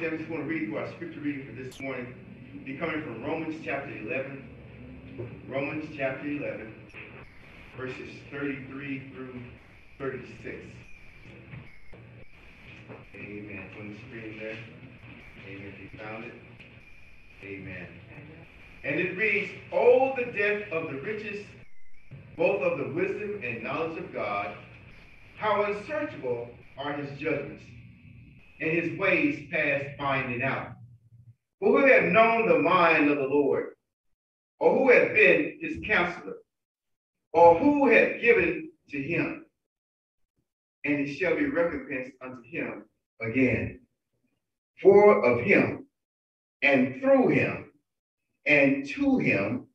stand, I just want to read through our scripture reading for this morning. Be coming from Romans chapter 11. Romans chapter 11, verses 33 through 36. Amen. It's on the screen there. Amen. If you found it. Amen. And it reads, Oh, the depth of the riches, both of the wisdom and knowledge of God, how unsearchable are his judgments, and his ways past finding out. For who have known the mind of the Lord, or who have been his counselor, or who have given to him, and it shall be recompensed unto him again. For of him, and through him, and to him,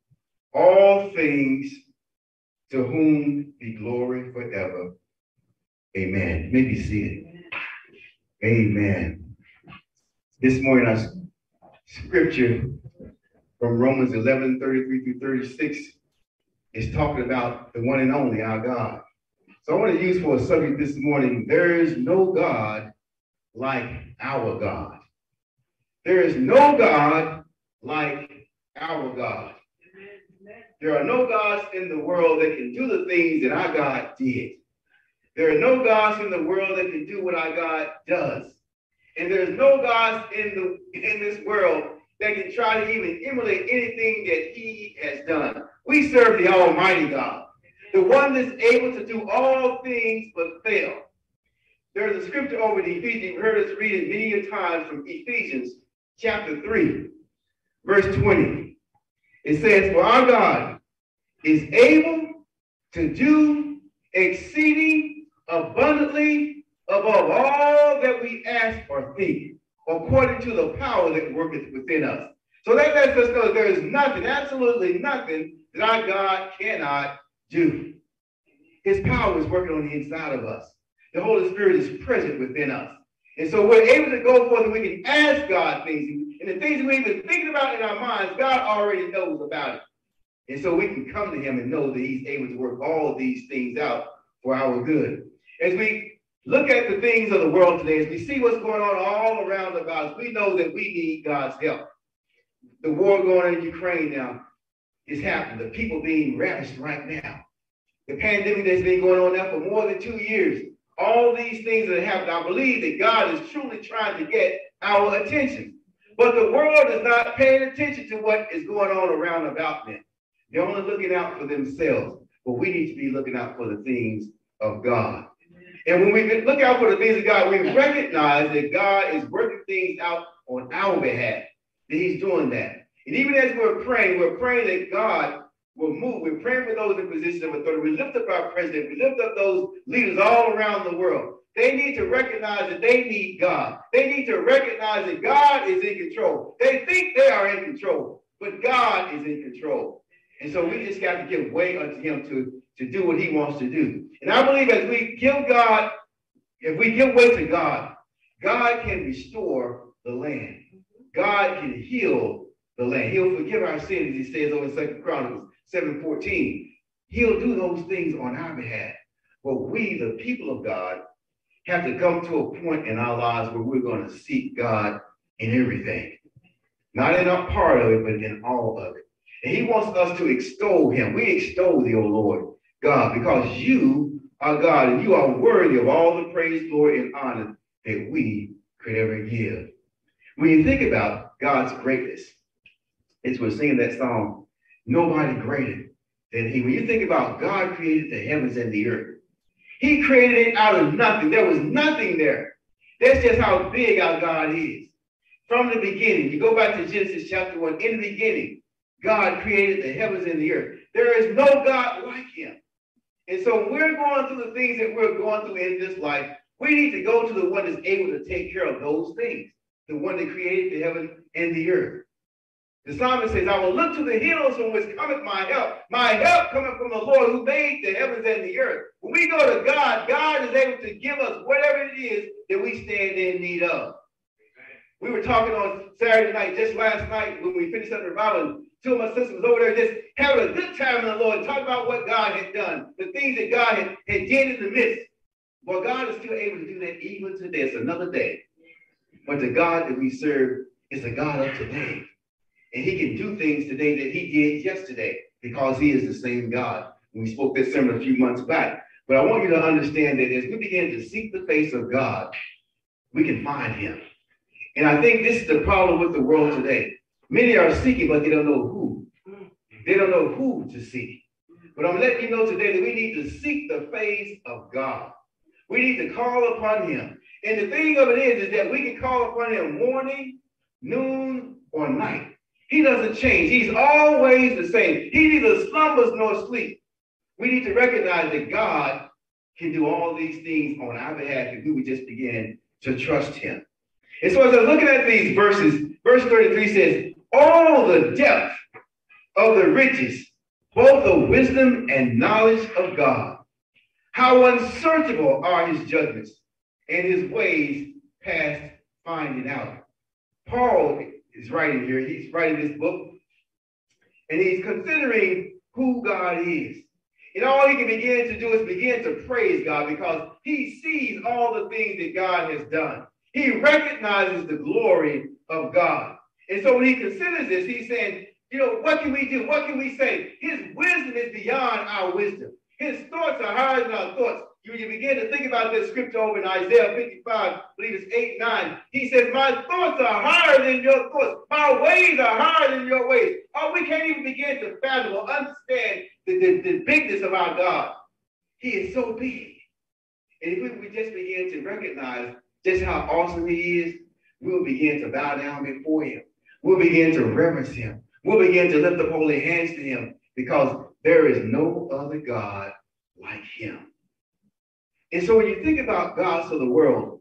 all things to whom be glory forever. Amen. Maybe may be seated. Amen. This morning, our scripture from Romans 11 33 through 36 is talking about the one and only our God. So I want to use for a subject this morning there is no God like our God. There is no God like our God. There are no gods in the world that can do the things that our God did. There are no gods in the world that can do what our God does. And there's no gods in the in this world that can try to even emulate anything that he has done. We serve the Almighty God, the one that's able to do all things but fail. There's a scripture over in Ephesians. You've heard us read it many times from Ephesians chapter 3, verse 20. It says, For our God is able to do exceeding abundantly above all that we ask or think, according to the power that worketh within us. So that lets us know there is nothing, absolutely nothing that our God cannot do. His power is working on the inside of us. The Holy Spirit is present within us. And so we're able to go forth and we can ask God things. And the things we're even thinking about in our minds, God already knows about it. And so we can come to him and know that he's able to work all these things out for our good. As we look at the things of the world today, as we see what's going on all around about us, we know that we need God's help. The war going on in Ukraine now is happening. The people being ravished right now. The pandemic that's been going on now for more than two years. All these things that happen, I believe that God is truly trying to get our attention. But the world is not paying attention to what is going on around about them. They're only looking out for themselves. But we need to be looking out for the things of God. And when we look out for the things of God, we recognize that God is working things out on our behalf, that He's doing that. And even as we're praying, we're praying that God will move. We're praying for those in positions of authority. We lift up our president. We lift up those leaders all around the world. They need to recognize that they need God. They need to recognize that God is in control. They think they are in control, but God is in control. And so we just got to give way unto him to, to do what he wants to do. And I believe as we give God, if we give way to God, God can restore the land. God can heal the land. He'll forgive our sins, he says over in Second Chronicles 7:14. He'll do those things on our behalf. But we, the people of God, have to come to a point in our lives where we're going to seek God in everything. Not in a part of it, but in all of it. And he wants us to extol him. We extol thee, O Lord God, because you are God and you are worthy of all the praise, glory, and honor that we could ever give. When you think about God's greatness, it's we're singing that song, Nobody Greater Than He. When you think about God created the heavens and the earth, He created it out of nothing. There was nothing there. That's just how big our God is. From the beginning, you go back to Genesis chapter 1, in the beginning, God created the heavens and the earth. There is no God like him. And so when we're going through the things that we're going through in this life, we need to go to the one that's able to take care of those things, the one that created the heaven and the earth. The psalmist says, I will look to the hills from which cometh my help. My help coming from the Lord who made the heavens and the earth. When we go to God, God is able to give us whatever it is that we stand in need of. We were talking on Saturday night, just last night, when we finished up the revival, two of my sisters over there just having a good time in the Lord, talking about what God had done, the things that God had, had did in the midst. Well, God is still able to do that even today. It's another day. But the God that we serve is a God of today. And he can do things today that he did yesterday because he is the same God. we spoke this sermon a few months back. But I want you to understand that as we begin to seek the face of God, we can find him. And I think this is the problem with the world today. Many are seeking, but they don't know. They don't know who to seek. But I'm letting you know today that we need to seek the face of God. We need to call upon him. And the thing of it is, is that we can call upon him morning, noon, or night. He doesn't change. He's always the same. He neither slumbers nor sleeps. We need to recognize that God can do all these things on our behalf if we would just begin to trust him. And so as I'm looking at these verses, verse 33 says, all the depth of the riches, both the wisdom and knowledge of God. How unsearchable are his judgments and his ways past finding out. Paul is writing here, he's writing this book, and he's considering who God is. And all he can begin to do is begin to praise God because he sees all the things that God has done. He recognizes the glory of God. And so when he considers this, he's saying, you know, what can we do? What can we say? His wisdom is beyond our wisdom. His thoughts are higher than our thoughts. You, you begin to think about this scripture over in Isaiah 55, I believe it's 8, 9. He says, My thoughts are higher than your thoughts. My ways are higher than your ways. Oh, we can't even begin to fathom or understand the, the, the bigness of our God. He is so big. And if we, we just begin to recognize just how awesome he is, we'll begin to bow down before him. We'll begin to reverence him. We'll begin to lift up holy hands to him because there is no other God like him. And so when you think about gods of the world,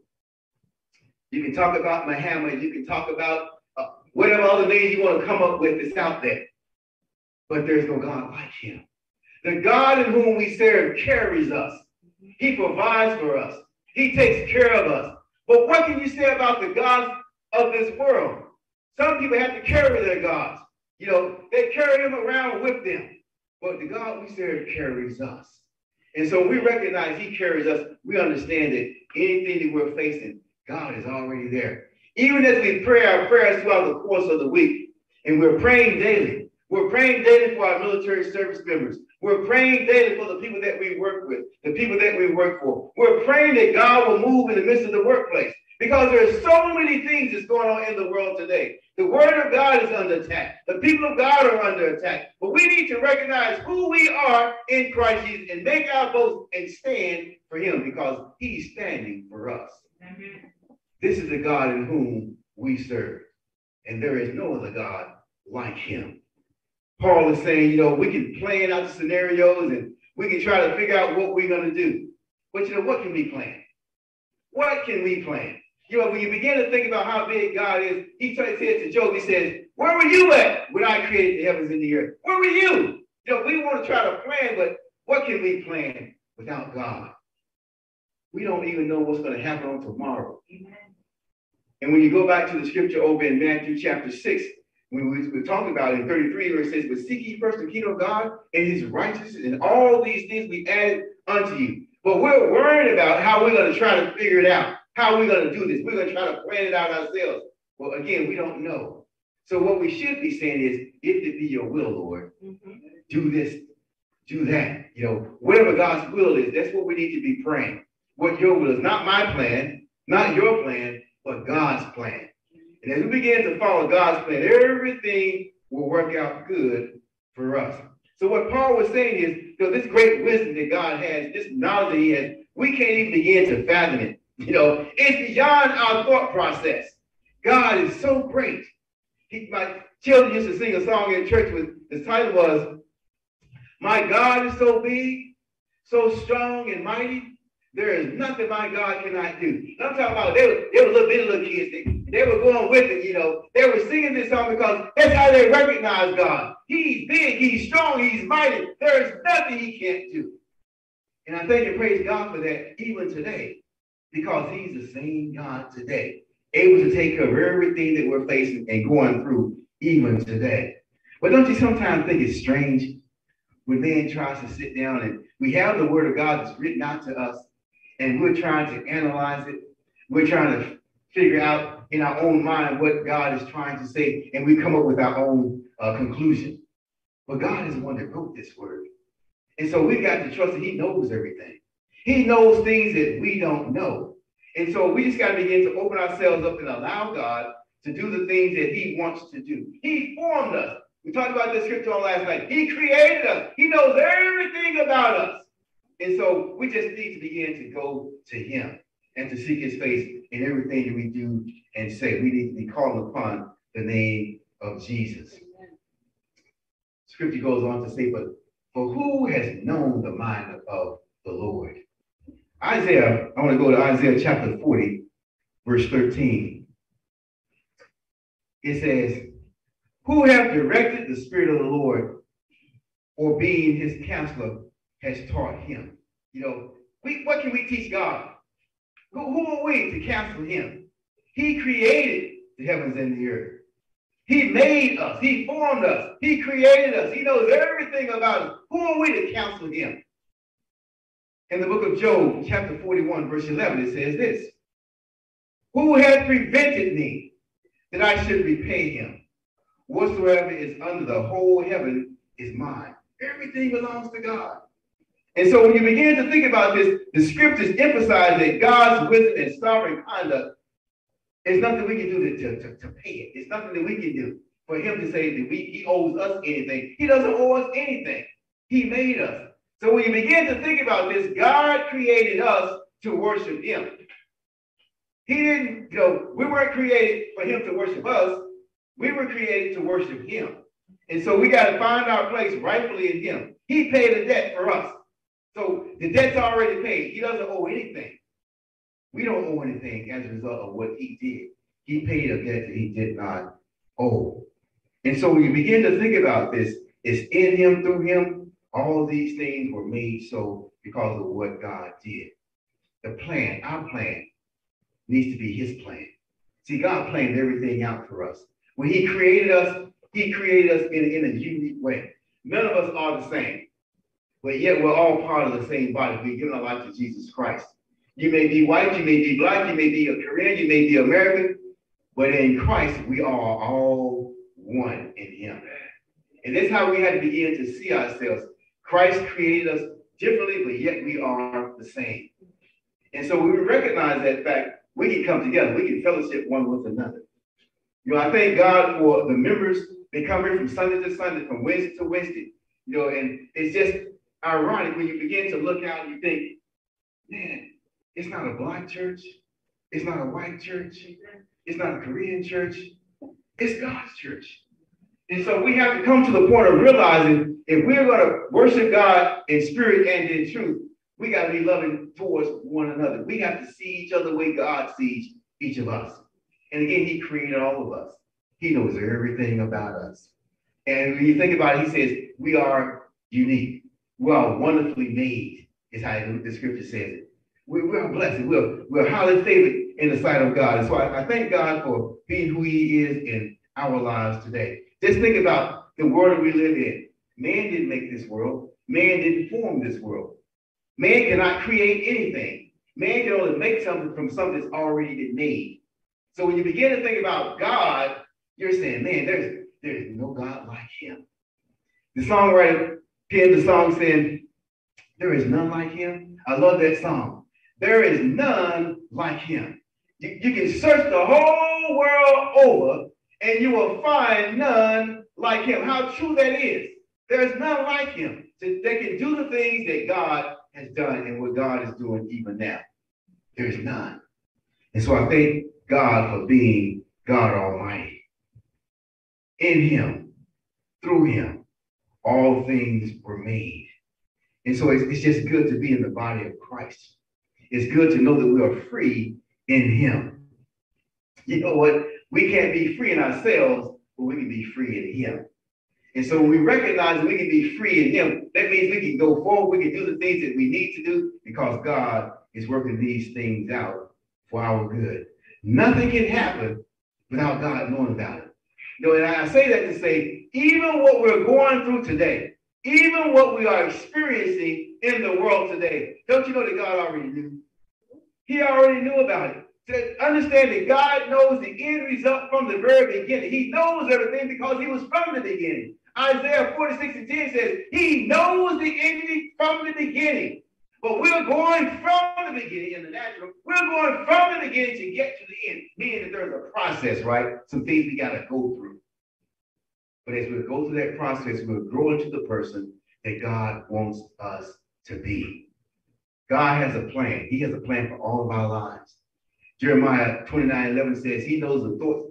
you can talk about Muhammad, you can talk about uh, whatever other names you want to come up with that's out there. But there's no God like him. The God in whom we serve carries us. He provides for us. He takes care of us. But what can you say about the gods of this world? Some people have to carry their gods. You know, they carry them around with them. But the God we serve carries us. And so we recognize he carries us. We understand that anything that we're facing, God is already there. Even as we pray our prayers throughout the course of the week, and we're praying daily. We're praying daily for our military service members. We're praying daily for the people that we work with, the people that we work for. We're praying that God will move in the midst of the workplace because there's so many things that's going on in the world today. The word of God is under attack. The people of God are under attack. But we need to recognize who we are in Christ Jesus and make our boast and stand for him because he's standing for us. Amen. This is the God in whom we serve. And there is no other God like him. Paul is saying, you know, we can plan out the scenarios and we can try to figure out what we're going to do. But you know, what can we plan? What can we plan? You know, when you begin to think about how big God is, he says to Job, he says, Where were you at when I created the heavens and the earth? Where were you? You know, we want to try to plan, but what can we plan without God? We don't even know what's going to happen on tomorrow. Amen. And when you go back to the scripture over in Matthew chapter 6, when we were talking about in 33, where it says, But seek ye first the kingdom of God and his righteousness, and all these things we add unto you. But we're worried about how we're going to try to figure it out. How are we going to do this? We're going to try to plan it out ourselves. Well, again, we don't know. So what we should be saying is, if it be your will, Lord, mm-hmm. do this, do that. You know, whatever God's will is, that's what we need to be praying. What your will is, not my plan, not your plan, but God's plan. And as we begin to follow God's plan, everything will work out good for us. So what Paul was saying is, you know, this great wisdom that God has, this knowledge that he has, we can't even begin to fathom it. You know, it's beyond our thought process. God is so great. He, my children used to sing a song in church with the title was, My God is so big, so strong and mighty. There is nothing my God cannot do. And I'm talking about they were, they were little bitty little kids. They, they were going with it, you know. They were singing this song because that's how they recognize God. He's big, he's strong, he's mighty. There is nothing he can't do. And I thank and praise God for that even today because he's the same God today, able to take care of everything that we're facing and going through even today. But don't you sometimes think it's strange when man tries to sit down and we have the word of God that's written out to us and we're trying to analyze it. We're trying to figure out in our own mind what God is trying to say, and we come up with our own uh, conclusion. But God is the one that wrote this word. And so we've got to trust that He knows everything. He knows things that we don't know. And so we just got to begin to open ourselves up and allow God to do the things that He wants to do. He formed us. We talked about this scripture on last night. He created us. He knows everything about us. And so we just need to begin to go to Him and to seek His face in everything that we do and say. We need to be calling upon the name of Jesus. Scripture goes on to say, but for who has known the mind of the Lord? Isaiah, I want to go to Isaiah chapter 40, verse 13. It says, Who have directed the Spirit of the Lord, or being his counselor, has taught him? You know, we, what can we teach God? Who, who are we to counsel him? He created the heavens and the earth. He made us. He formed us. He created us. He knows everything about us. Who are we to counsel him? In the book of Job, chapter 41, verse 11, it says this Who hath prevented me that I should repay him? Whatsoever is under the whole heaven is mine. Everything belongs to God. And so when you begin to think about this, the scriptures emphasize that God's wisdom and sovereign conduct there's nothing we can do to, to, to, pay it. It's nothing that we can do for him to say that we, he owes us anything. He doesn't owe us anything. He made us. So when you begin to think about this, God created us to worship him. He didn't, you know, we weren't created for him to worship us. We were created to worship him. And so we got to find our place rightfully in him. He paid a debt for us. So the debt's already paid. He doesn't owe anything. We don't owe anything as a result of what he did. He paid a debt that he did not owe. And so when you begin to think about this, it's in him, through him, all these things were made so because of what God did. The plan, our plan, needs to be his plan. See, God planned everything out for us. When he created us, he created us in, in a unique way. None of us are the same, but yet we're all part of the same body. We've given our life to Jesus Christ. You may be white, you may be black, you may be a Korean, you may be American, but in Christ, we are all one in Him. And that's how we had to begin to see ourselves. Christ created us differently, but yet we are the same. And so we recognize that fact, we can come together, we can fellowship one with another. You know, I thank God for the members. They come here from Sunday to Sunday, from Wednesday to Wednesday. You know, and it's just ironic when you begin to look out and you think, man, it's not a black church. It's not a white church. It's not a Korean church. It's God's church. And so we have to come to the point of realizing if we're going to worship God in spirit and in truth, we got to be loving towards one another. We have to see each other the way God sees each of us. And again, He created all of us. He knows everything about us. And when you think about it, He says, we are unique. We are wonderfully made, is how the scripture says it we, we are blessed. We're, we're highly favored in the sight of God. And so I, I thank God for being who he is in our lives today. Just think about the world we live in. Man didn't make this world. Man didn't form this world. Man cannot create anything. Man can only make something from something that's already been made. So when you begin to think about God, you're saying, man, there's there's no God like him. The songwriter penned the song saying, There is none like him. I love that song. There is none like him. You, you can search the whole world over and you will find none like him. How true that is. There's none like him. They can do the things that God has done and what God is doing even now. There's none. And so I thank God for being God Almighty. In him, through him, all things were made. And so it's, it's just good to be in the body of Christ. It's good to know that we are free in Him. You know what? We can't be free in ourselves, but we can be free in Him. And so when we recognize that we can be free in Him, that means we can go forward, we can do the things that we need to do because God is working these things out for our good. Nothing can happen without God knowing about it. You know, and I say that to say, even what we're going through today, even what we are experiencing in the world today, don't you know that God already knew? He already knew about it. To understand that God knows the end result from the very beginning. He knows everything because he was from the beginning. Isaiah 46 and 10 says, He knows the ending from the beginning. But we're going from the beginning in the natural. We're going from the beginning to get to the end, meaning that there's a process, right? Some things we got to go through. But as we go through that process, we'll grow into the person that God wants us to be. God has a plan. He has a plan for all of our lives. Jeremiah 29 11 says, He knows the thoughts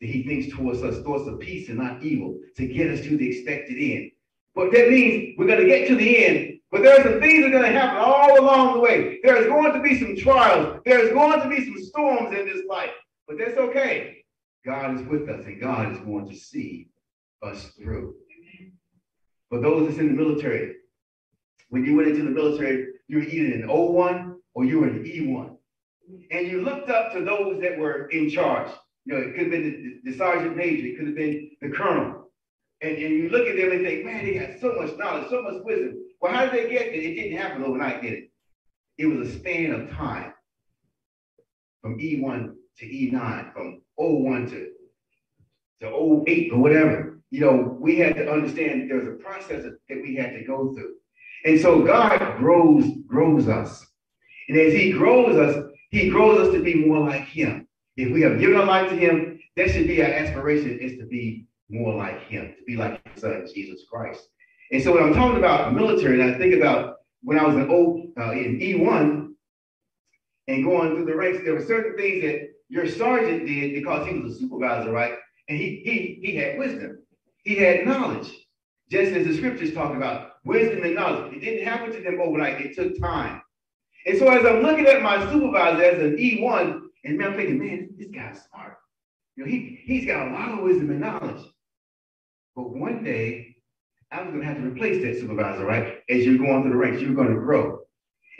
that He thinks towards us, thoughts of peace and not evil, to get us to the expected end. But that means we're going to get to the end but there are some things that are going to happen all along the way. There's going to be some trials. There's going to be some storms in this life. But that's okay. God is with us and God is going to see us through. For those that's in the military, when you went into the military, you were either an O1 or you were an E1. And you looked up to those that were in charge. You know, it could have been the, the sergeant major, it could have been the colonel. And, and you look at them and think, man, they got so much knowledge, so much wisdom. Well, how did they get it? It didn't happen overnight, did it? It was a span of time from E1 to E9, from 01 to, to 08 or whatever. You know, we had to understand there was a process that we had to go through. And so God grows, grows us. And as he grows us, he grows us to be more like him. If we have given our life to him, that should be our aspiration is to be more like him, to be like his son, Jesus Christ. And so when I'm talking about military, and I think about when I was in O uh, in E1 and going through the ranks, there were certain things that your sergeant did because he was a supervisor, right? And he he he had wisdom, he had knowledge, just as the scriptures talk about wisdom and knowledge. It didn't happen to them overnight; it took time. And so as I'm looking at my supervisor as an E1, and man, I'm thinking, man, this guy's smart. You know, he he's got a lot of wisdom and knowledge. But one day I was going to have to replace that supervisor, right? As you're going through the ranks, you're going to grow.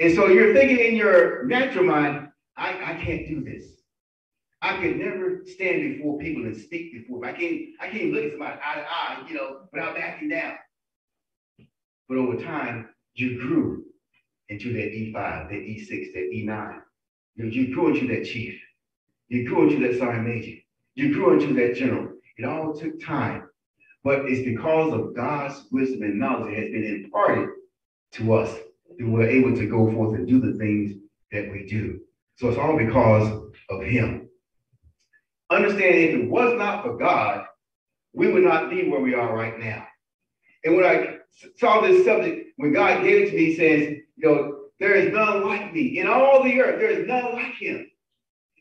And so you're thinking in your natural mind, I, I can't do this. I could never stand before people and speak before. I can't, I can't look at somebody eye to eye, you know, without backing down. But over time, you grew into that E5, that E6, that E9. You, you grew into that chief. You grew into that sergeant major. You grew into that general. It all took time but it's because of God's wisdom and knowledge that has been imparted to us that we're able to go forth and do the things that we do. So it's all because of Him. Understand if it was not for God, we would not be where we are right now. And when I saw this subject, when God gave it to me, he says, you know, there is none like me. In all the earth, there is none like him.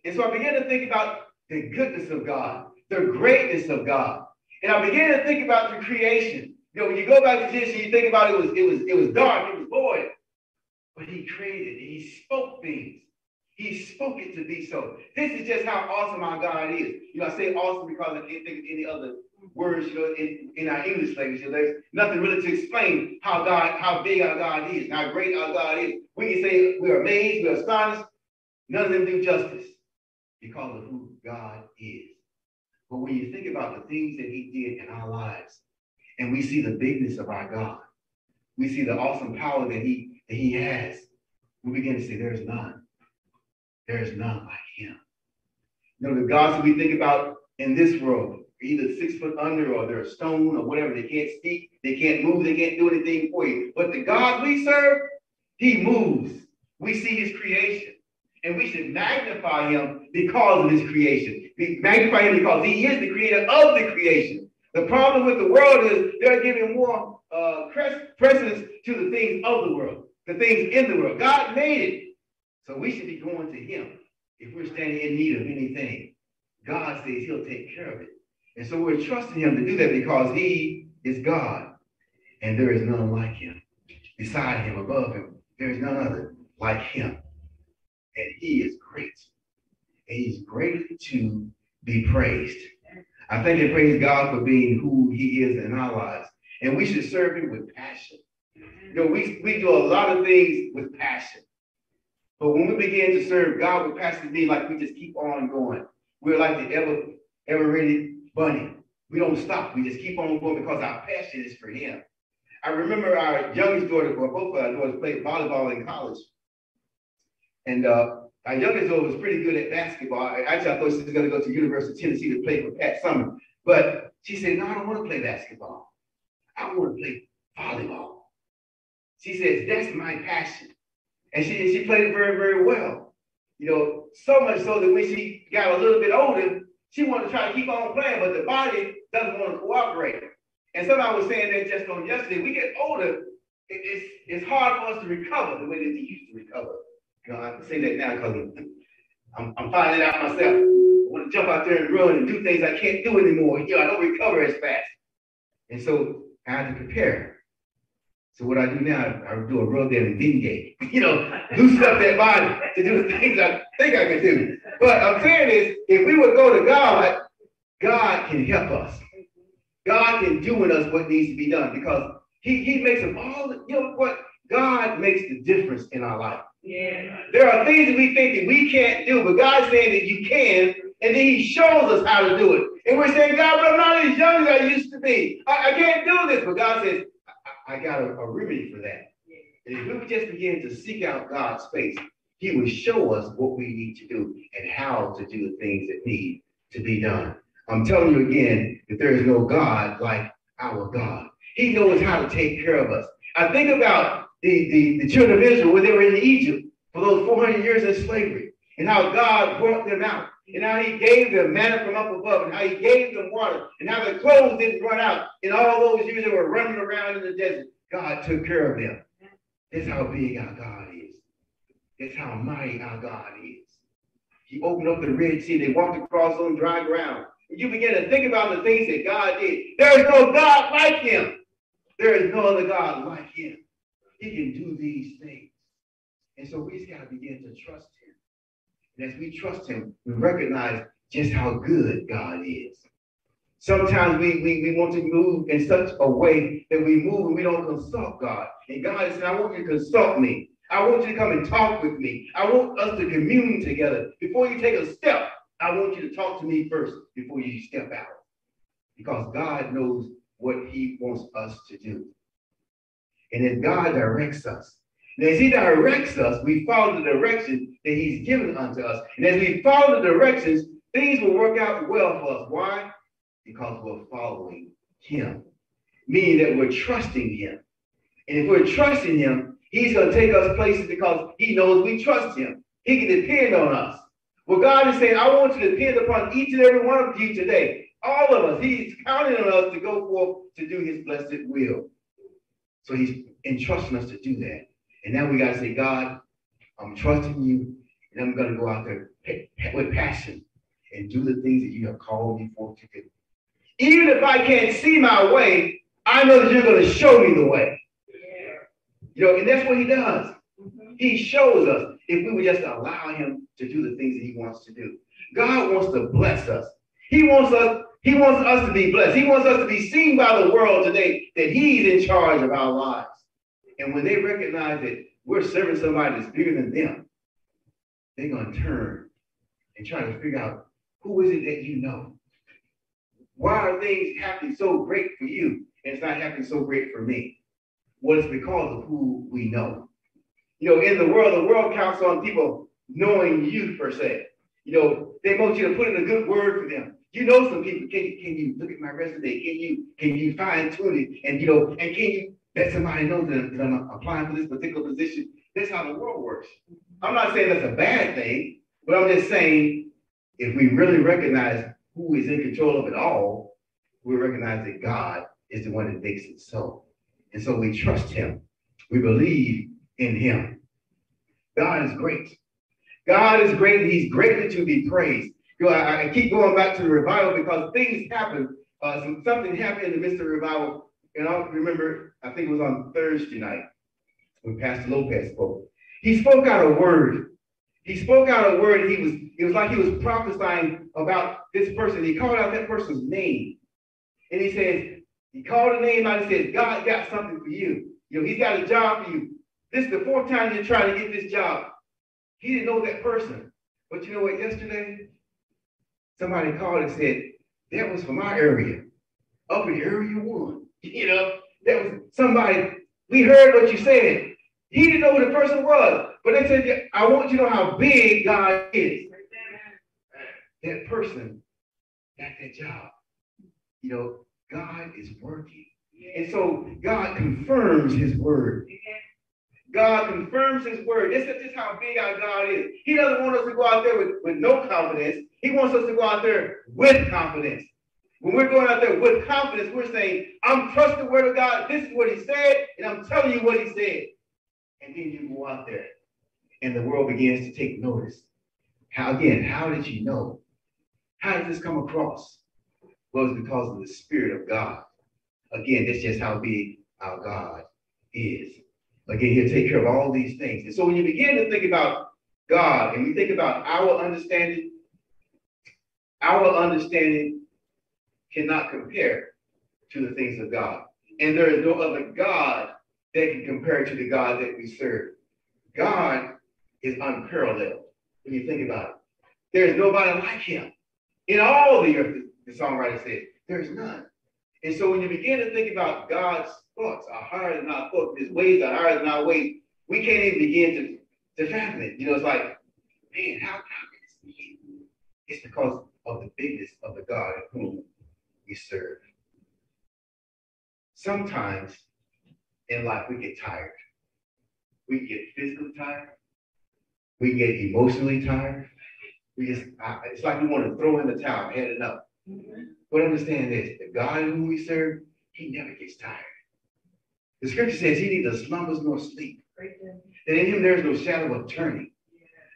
And so I began to think about the goodness of God, the greatness of God. And I began to think about the creation. You know, when you go back to Genesis, you think about it was it was it was dark, it was void. But he created, he spoke things. He spoke it to be so. This is just how awesome our God is. You know, I say awesome because I can't think of any other words, you know, in, in our English language. You know, there's nothing really to explain how God, how big our God is, how great our God is. We can say we're amazed, we're astonished. None of them do justice because of who God is. But when you think about the things that he did in our lives, and we see the bigness of our God, we see the awesome power that he, that he has, we begin to say, there's none. There is none like him. You know, the gods that we think about in this world, either six foot under or they're a stone or whatever. They can't speak, they can't move, they can't do anything for you. But the God we serve, he moves. We see his creation. And we should magnify him because of his creation. We magnify him because he is the creator of the creation. The problem with the world is they're giving more uh, precedence to the things of the world, the things in the world. God made it. So we should be going to him if we're standing in need of anything. God says he'll take care of it. And so we're trusting him to do that because he is God and there is none like him. Beside him, above him, there is none other like him and he is great. And he's greatly to be praised. I thank and praise God for being who he is in our lives. And we should serve him with passion. You know, we, we do a lot of things with passion. But when we begin to serve God with passion, like we just keep on going. We're like the ever, ever ready bunny. We don't stop. We just keep on going because our passion is for him. I remember our youngest daughter, both of our daughters played volleyball in college. And uh, our youngest daughter was pretty good at basketball. Actually, I thought she was going to go to University of Tennessee to play for Pat Summitt. But she said, no, I don't want to play basketball. I want to play volleyball. She says, that's my passion. And she, she played it very, very well. You know, so much so that when she got a little bit older, she wanted to try to keep on playing, but the body doesn't want to cooperate. And somebody was saying that just on yesterday, we get older, it, it's, it's hard for us to recover the way that we used to recover. You know, I can say that now because I'm, I'm finding out myself. I want to jump out there and run and do things I can't do anymore. You know, I don't recover as fast. And so I had to prepare. So what I do now, I, do a real damn Wingate. You know, loosen up that body to do the things I think I can do. But I'm saying is, if we would go to God, God can help us. God can do in us what needs to be done because He, he makes them all, you know what? God makes the difference in our life. Yeah. There are things that we think that we can't do, but God's saying that you can, and then He shows us how to do it. And we're saying, God, but I'm not as young as I used to be. I, I can't do this. But God says, I, got a, a, remedy for that. And if we just begin to seek out God's face, He will show us what we need to do and how to do the things that need to be done. I'm telling you again that there is no God like our God. He knows how to take care of us. I think about the, the, the children of Israel when they were in Egypt for those 400 years of slavery and how God brought them out and how he gave them manna from up above and how he gave them water and how their clothes didn't run out in all those years they were running around in the desert. God took care of them. That's how big our God is. That's how mighty our God is. He opened up the Red Sea. They walked across on dry ground. And you begin to think about the things that God did. There is no God like him. There is no other God like him. He can do these things. And so we just got to begin to trust him. As we trust him, we recognize just how good God is. Sometimes we, we, we want to move in such a way that we move and we don't consult God. And God is saying, I want you to consult me. I want you to come and talk with me. I want us to commune together. Before you take a step, I want you to talk to me first before you step out. Because God knows what he wants us to do. And if God directs us. And as he directs us, we follow the direction that he's given unto us. And as we follow the directions, things will work out well for us. Why? Because we're following him. Meaning that we're trusting him. And if we're trusting him, he's going to take us places because he knows we trust him. He can depend on us. Well, God is saying, I want you to depend upon each and every one of you today. All of us. He's counting on us to go forth to do his blessed will. So he's entrusting us to do that. And now we got to say, God, I'm trusting you, and I'm going to go out there with passion and do the things that you have called me for to do. Even if I can't see my way, I know that you're going to show me the way. Yeah. You know, and that's what he does. Mm-hmm. He shows us if we would just allow him to do the things that he wants to do. God wants to bless us. He wants us he wants us to be blessed. He wants us to be seen by the world today that he's in charge of our lives. And when they recognize that we're serving somebody that's bigger than them, they're going to turn and try to figure out who is it that you know? Why are things happening so great for you and it's not happening so great for me? Well, it's because of who we know. You know, in the world, the world counts on people knowing you per se. You know, they want you to put in a good word for them. You know some people. Can, can you look at my resume? Can you can you fine tune it? And you know, and can you let somebody know that, that I'm applying for this particular position? That's how the world works. I'm not saying that's a bad thing, but I'm just saying if we really recognize who is in control of it all, we recognize that God is the one that makes it so. And so we trust him. We believe in him. God is great. God is great. He's greatly to be praised. You know, I, I, keep going back to the revival because things happen. Uh, some, something happened in the midst of the revival. And I remember, I think it was on Thursday night when Pastor Lopez spoke. He spoke out a word. He spoke out a word. He was, it was like he was prophesying about this person. He called out that person's name. And he says, he called a name out and said, God got something for you. You know, he's got a job for you. This is the fourth time you're trying to get this job. He didn't know that person. But you know what, yesterday, somebody called and said, that was from our area, up in area one. You know, that was somebody, we heard what you said. He didn't know who the person was. But they said, I want you to know how big God is. That person got that job. You know, God is working. And so God confirms his word. God confirms his word. This is just how big our God is. He doesn't want us to go out there with, with no confidence. He wants us to go out there with confidence. When we're going out there with confidence, we're saying, I'm trusting the word of God. This is what he said, and I'm telling you what he said. And then you go out there, and the world begins to take notice. How again, how did you know? How did this come across? Well, it's because of the Spirit of God. Again, that's just how big our God is. Again, he'll take care of all these things. And so when you begin to think about God and we think about our understanding, our understanding cannot compare to the things of God. And there is no other God that can compare to the God that we serve. God is unparalleled when you think about it. There is nobody like him in all the earth, the songwriter said. There's none. And so when you begin to think about God's thoughts are higher than our thoughts, his ways are higher than our ways, we can't even begin to, to fathom it. You know, it's like, man, how, how can this be? It's because of the bigness of the God whom we serve. Sometimes in life we get tired. We get physically tired. We get emotionally tired. We just, it's like we want to throw in the towel, head it up. Mm-hmm. But understand this the God whom we serve, he never gets tired. The scripture says he neither slumbers nor sleep. And in him there's no shadow of turning.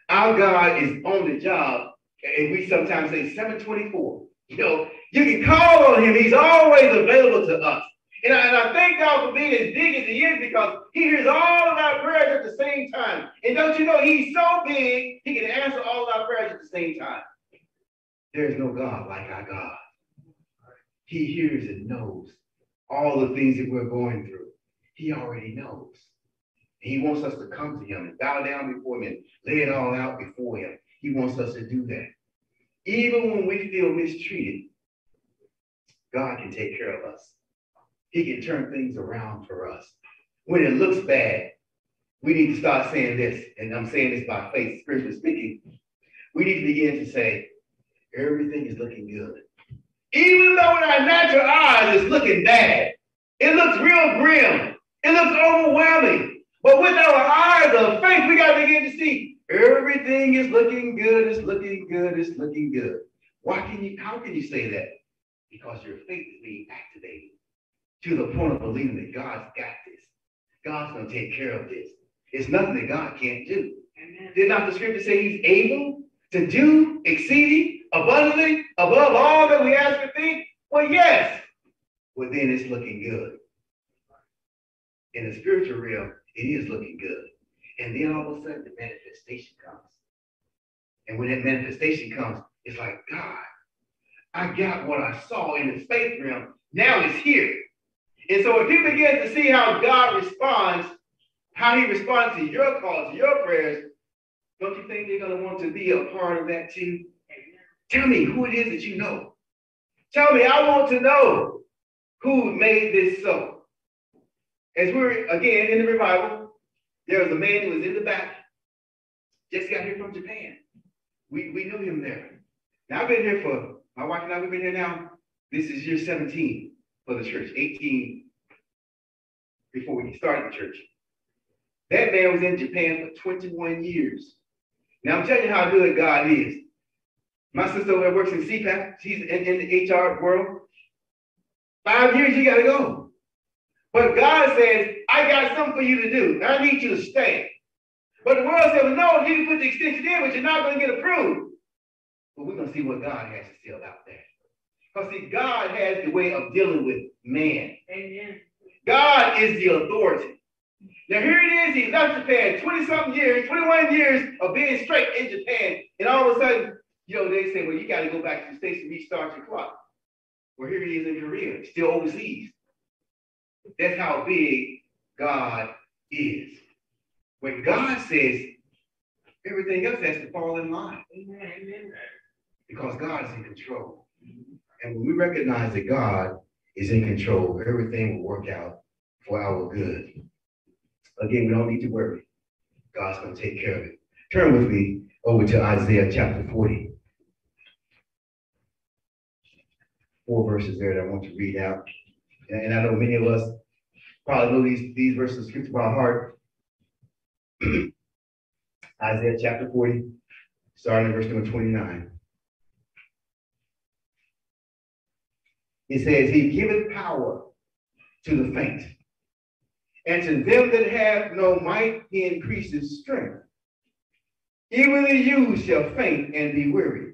Our God is on the job, and we sometimes say 724. You know, you can call on him, he's always available to us. And I, and I thank God for being as big as he is because he hears all of our prayers at the same time. And don't you know, he's so big, he can answer all of our prayers at the same time. There is no God like our God. He hears and knows all the things that we're going through. He already knows. He wants us to come to him and bow down before him and lay it all out before him. He wants us to do that. Even when we feel mistreated, God can take care of us. He can turn things around for us. When it looks bad, we need to start saying this, and I'm saying this by faith, spiritually speaking. We need to begin to say, everything is looking good. Even though in our natural eyes it's looking bad, it looks real grim, it looks overwhelming. But with our eyes of faith, we got to begin to see everything is looking good, it's looking good, it's looking good. Why can you, how can you say that? Because your faith is being activated to the point of believing that God's got this. God's going to take care of this. It's nothing that God can't do. Amen. Did not the scripture say he's able to do exceeding abundantly above all that we ask or think? Well, yes. Well, then it's looking good. In the spiritual realm, it is looking good. And then all of a sudden, the manifestation comes. And when that manifestation comes, it's like, God, I got what I saw in the faith realm. Now it's here. And so if you begin to see how God responds, how he responds to your calls, your prayers, don't you think they're going to want to be a part of that too? Tell me who it is that you know. Tell me, I want to know who made this so. As we're again in the revival, there was a man who was in the back, just got here from Japan. We, we knew him there. Now I've been here for, my wife and I, we've been here now. This is year 17 for the church, 18 before we started the church. That man was in Japan for 21 years. Now I'm telling you how good God is. My sister there works in CPAC. She's in, in the HR world. Five years, you got to go. But God says, I got something for you to do. I need you to stay. But the world says, no, you can put the extension in, but you're not going to get approved. But we're going to see what God has to say about that. Because see, God has the way of dealing with man. Amen. God is the authority. Now here it is, he's left Japan 20 something years, 21 years of being straight in Japan. And all of a sudden, you know, they say, well, you got to go back to the States and restart your clock. Well, here he is in Korea, still overseas. That's how big God is. When God says, everything else has to fall in line. Amen. Because God is in control. And when we recognize that God is in control, everything will work out for our good. Again, we don't need to worry. God's going to take care of it. Turn with me over to Isaiah chapter 40. Four verses there that I want to read out. And, I know many of us probably know these, these verses of scripture by heart. Isaiah chapter 40, starting in verse number 29. It says, He giveth power to the faint, and to them that have no might, He increases strength. Even the youth shall faint and be weary,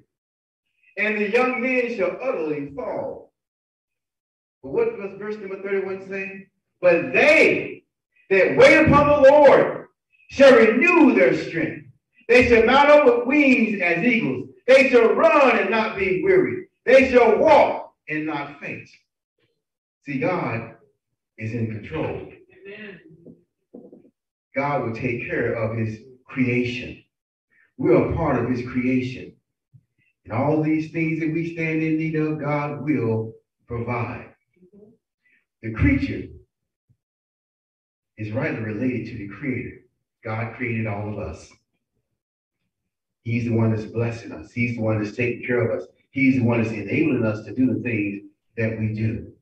and the young men shall utterly fall. But what does verse number 31 say? But they that wait upon the Lord shall renew their strength. They shall mount up with wings as eagles. They shall run and not be weary. They shall walk and not faint. See, God is in control. God will take care of his creation. We are part of his creation. And all these things that we stand in need of, God will provide. The creature is rightly related to the creator. God created all of us. He's the one that's blessing us. He's the one that's taking care of us. He's the one that's enabling us to do the things that we do.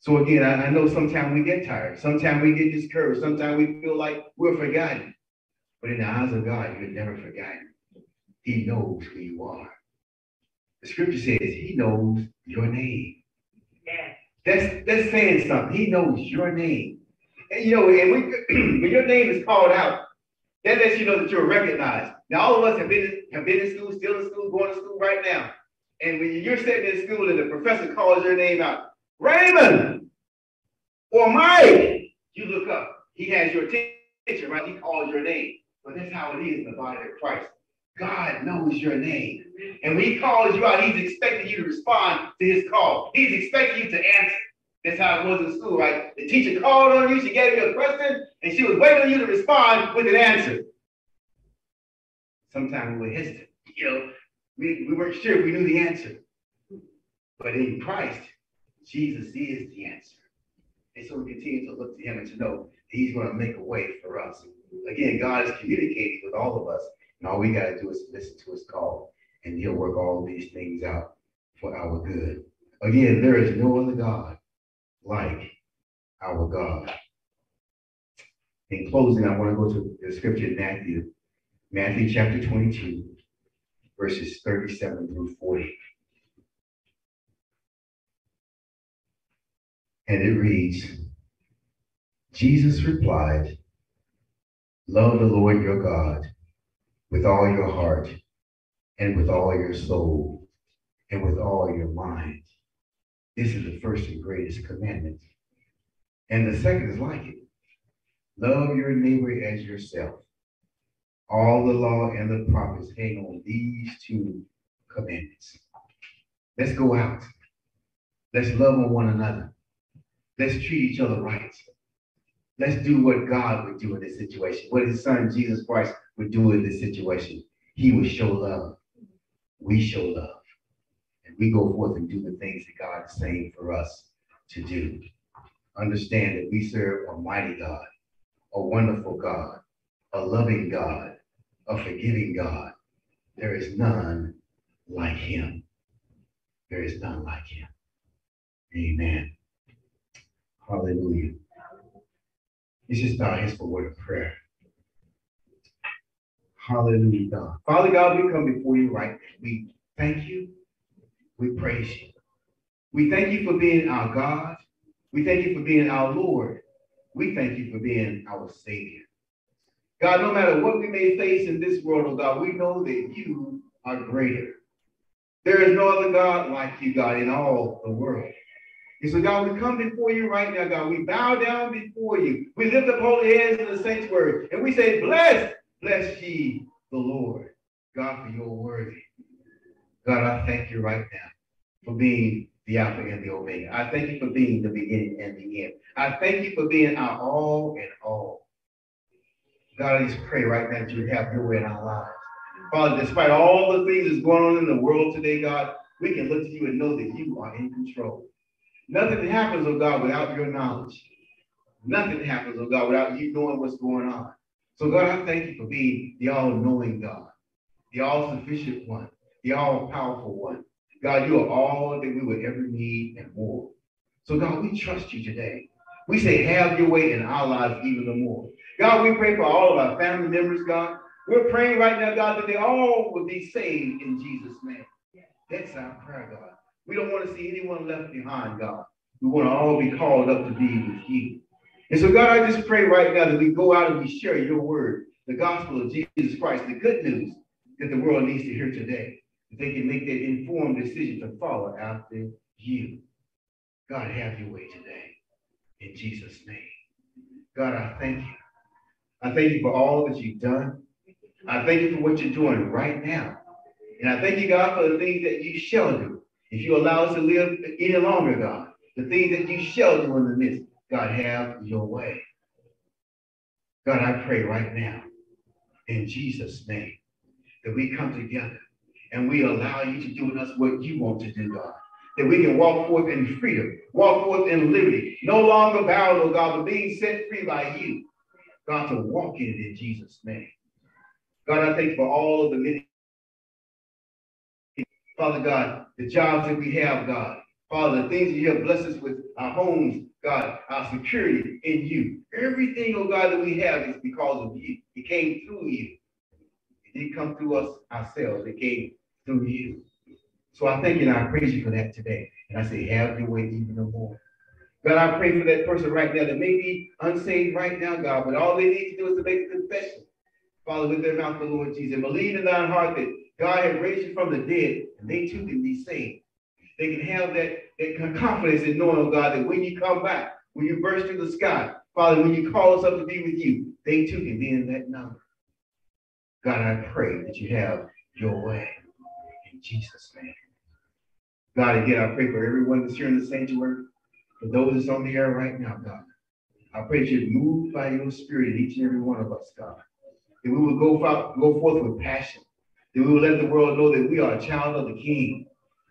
So again, I, I know sometimes we get tired. Sometimes we get discouraged. Sometimes we feel like we're forgotten. But in the eyes of God, you're never forgotten. He knows who you are. The scripture says he knows your name. Yeah. That's that's saying something. He knows your name. And you know, and we, when your name is called out, that lets you know that you're recognized. Now, all of us have been, have been in school, still in school, going to school right now. And when you're sitting in school and the professor calls your name out, Raymond or Mike, you look up. He has your attention, right? He calls your name. But that's how it is in the body of Christ. God knows your name. And when he calls you out, he's expecting you to respond to his call. He's expecting you to answer. That's how it was in school, right? The teacher called on you, she gave you a question, and she was waiting on you to respond with an answer. Sometimes we were hesitant. You know, we, we weren't sure we knew the answer. But in Christ, Jesus is the answer. And so we continue to look to him and to know that he's going to make a way for us. Again, God is communicating with all of us, and all we got to do is listen to his call, and he'll work all these things out for our good. Again, there is no other God like our God. In closing, I want to go to the scripture in Matthew, Matthew chapter 22, verses 37 through 40. And it reads Jesus replied, Love the Lord your God with all your heart, and with all your soul, and with all your mind this is the first and greatest commandment. And the second is like it. Love your neighbor as yourself. All the law and the prophets hang on these two commandments. Let's go out. Let's love on one another. Let's treat each other right. Let's do what God would do in this situation, what his son Jesus Christ would do in this situation. He would show love. We show love And we go forth and do the things that God is saying for us to do. Understand that we serve a mighty God, a wonderful God, a loving God, a forgiving God. There is none like him. There is none like him. Amen. Hallelujah. Let's just bow his word of prayer. Hallelujah, God. Father God, we come before you right. We thank you we praise you. We thank you for being our God. We thank you for being our Lord. We thank you for being our Savior. God, no matter what we may face in this world, oh God, we know that you are greater. There is no other God like you, God, in all the world. And so, God, we come before you right now, God. We bow down before you. We lift up holy hands in the sanctuary, and we say, Bless, bless ye the Lord. God, for your worthy. God, I thank you right now for being the Alpha and the Omega. I thank you for being the beginning and the end. I thank you for being our all and all. God, I just pray right now that you have your way in our lives. Father, despite all the things that's going on in the world today, God, we can look to you and know that you are in control. Nothing happens, oh God, without your knowledge. Nothing happens, oh God, without you knowing what's going on. So God, I thank you for being the all-knowing God, the all-sufficient one, the all-powerful one. God, you are all that we would ever need and more. So God, we trust you today. We say, have your way in our lives even the more. God, we pray for all of our family members, God. We're praying right now, God, that they all will be saved in Jesus' name. That's our prayer, God. We don't want to see anyone left behind, God. We want to all be called up to be with you. And so, God, I just pray right now that we go out and we share your word, the gospel of Jesus Christ, the good news that the world needs to hear today. That they can make that informed decision to follow after you. God, have your way today. In Jesus' name. God, I thank you. I thank you for all that you've done. I thank you for what you're doing right now. And I thank you, God, for the things that you shall do. If you allow us to live any longer, God, the things that you shall do in the midst, God, have your way. God, I pray right now, in Jesus' name, that we come together and we allow you to do in us what you want to do, God. That we can walk forth in freedom, walk forth in liberty, no longer bound, oh God, but being set free by you. God, to walk in it in Jesus' name. God, I thank you for all of the many, Father God, the jobs that we have, God. Father, the things that you have blessed us with, our homes, God, our security in you. Everything, oh God, that we have is because of you. It came through you. It didn't come through us ourselves. It came through you. So I thank you and I praise you for that today. And I say, have your way even more. God, I pray for that person right now that may be unsaved right now, God, but all they need to do is to make a confession. Father, with their mouth, the Lord Jesus, and believe in thine heart that God has raised you from the dead, and they too can be saved. They can have that, that confidence in knowing, oh God, that when you come back, when you burst through the sky, Father, when you call us up to be with you, they too can be in that number. God, I pray that you have your way in Jesus' name. God, again, I pray for everyone that's here in the sanctuary, for those that's on the air right now, God. I pray that you move by your spirit in each and every one of us, God. That we will go, go forth with passion. That we will let the world know that we are a child of the King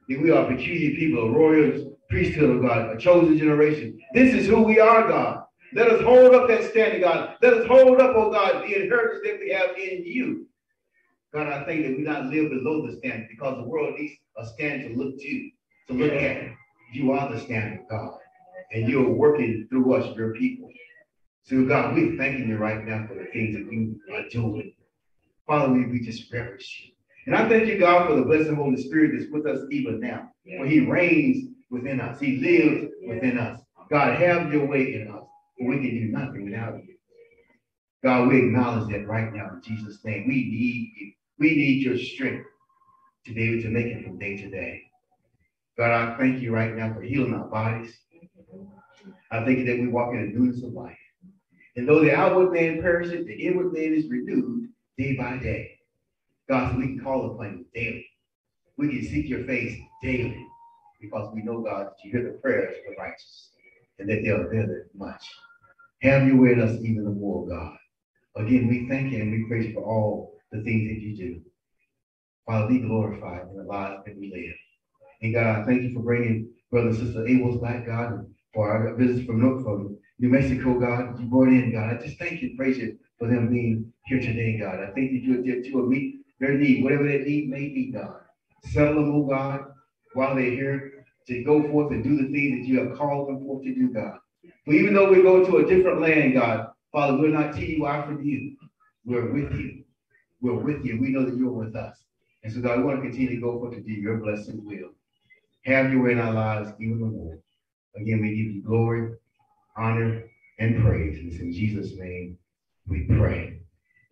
that we are a peculiar people, a royal priesthood of God, a chosen generation. This is who we are, God. Let us hold up that standing, God. Let us hold up, oh God, the inheritance that we have in you. God, I thank that we not live below the standard because the world needs a standard to look to, to look at. You are the standard, God. And you're working through us, your people. So, God, we're thanking you right now for the things that you are doing. Father, we, just reverence you. And I thank you, God, for the blessed Holy Spirit that's with us even now. Yeah. When he reigns within us, he lives yeah. within us. God, have your way in us. we can do nothing without you. God, we acknowledge that right now in Jesus' name. We need you. We need your strength to be able to make it from day to day. God, I thank you right now for healing our bodies. I thank you that we walk in the newness of life. And though the outward man perishes, the inward man is renewed day by day. God, so we can call upon you daily. We can seek your face daily because we know, God, that you hear the prayers of the righteous and that they'll avail much. Have way in us even the more, God. Again, we thank you and we praise you for all the things that you do. Father, be glorified in the lives that we live. And God, thank you for bringing Brother and Sister Abel's back, God, for our visitors from, from New Mexico, God, you brought in, God. I just thank you praise you for them being here today, God. I thank that you, you will meet their need, whatever that need may be, God. Settle them, oh God, while they're here to go forth and do the things that you have called them forth to do, God. For even though we go to a different land, God, Father, we're not TUI from you. We're with you. We're with you. We know that you're with us. And so, God, we want to continue to go forth to do your blessed will. Have your way in our lives, even more. Again, we give you glory, honor, and praise. And it's in Jesus' name we pray.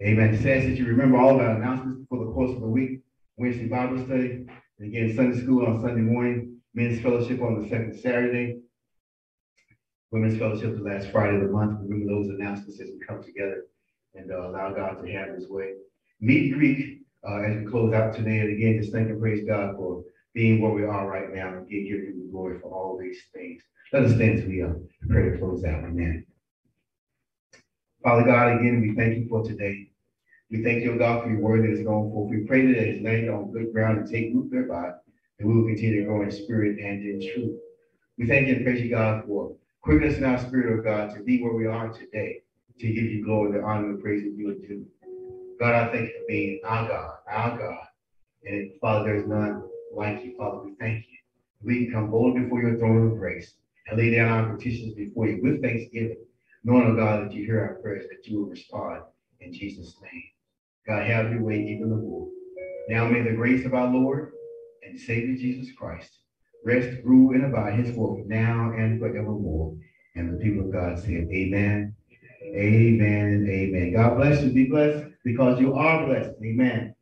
Amen. Says that you remember all of our announcements for the course of the week. Wednesday Bible study, and again, Sunday school on Sunday morning, men's fellowship on the second Saturday, women's fellowship the last Friday of the month. Remember those announcements as we come together and uh, allow God to have his way. Meet and greet uh, as we close out today. And again, just thank and praise God for being where we are right now and give glory for all these things. Let us stand as we uh, pray to close out. Amen. Father God, again, we thank you for today. We thank you, God, for your word that is going forth. We pray that it is laid on good ground and take root thereby, and we will continue to grow in spirit and in truth. We thank you and praise you, God, for Quicken us in our spirit, of God, to be where we are today, to give you glory, the honor, and praise that you are due. God, I thank you for being our God, our God. And Father, there is none like you. Father, we thank you. We come boldly before your throne of grace and lay down our petitions before you with thanksgiving, knowing, oh God, that you hear our prayers, that you will respond in Jesus' name. God, have your way even the more. Now may the grace of our Lord and Savior Jesus Christ rest, rule, and abide henceforth now and forevermore. And the people of God said, Amen, Amen, Amen. God bless you. Be blessed because you are blessed. Amen.